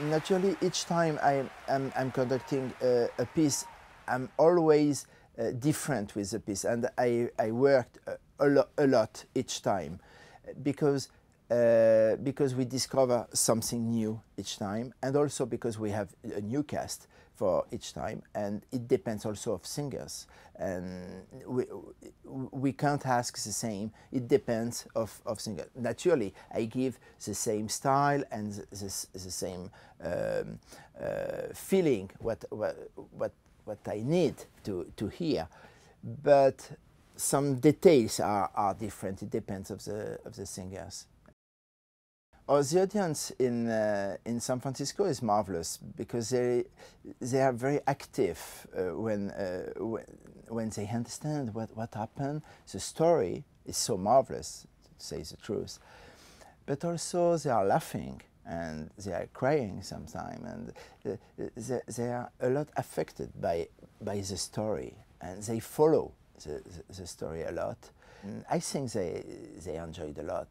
Naturally, each time I, am I'm conducting a, a, piece, I'm always uh, different with the piece, and I, I worked a, a, lo a lot each time because uh, because we discover something new each time, and also because we have a new cast for each time, and it depends also of singers, and we, we can't ask the same. It depends of, of singer. Naturally, I give the same style and the, the, the same um, uh, feeling what, what what what I need to to hear, but some details are, are different. It depends of the of the singers. Oh, the audience in uh, in San Francisco is marvelous because they they are very active uh, when, uh, when they understand what what happened. The story is so marvelous, to say the truth, but also they are laughing and they are crying sometimes, and uh, they, they are a lot affected by by the story, and they follow the, the, the story a lot. And I think they they enjoyed a lot.